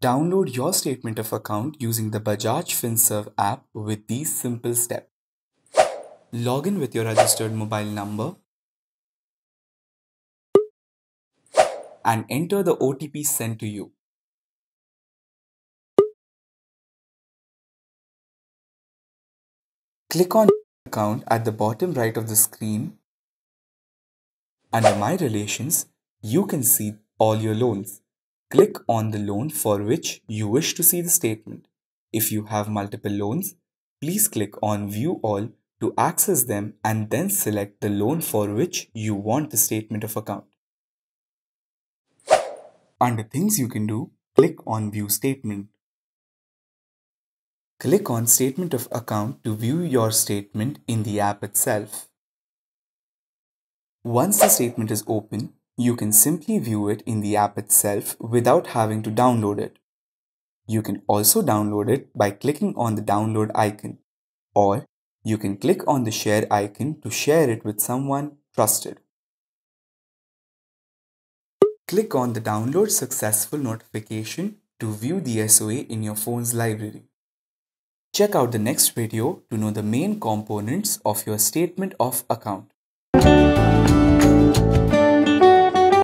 Download your statement of account using the Bajaj FinServ app with these simple steps. Log in with your registered mobile number and enter the OTP sent to you. Click on account at the bottom right of the screen. Under My Relations, you can see all your loans. Click on the loan for which you wish to see the statement. If you have multiple loans, please click on View All to access them and then select the loan for which you want the statement of account. Under Things you can do, click on View Statement. Click on Statement of Account to view your statement in the app itself. Once the statement is open, you can simply view it in the app itself without having to download it. You can also download it by clicking on the download icon or you can click on the share icon to share it with someone trusted. Click on the download successful notification to view the SOA in your phone's library. Check out the next video to know the main components of your statement of account.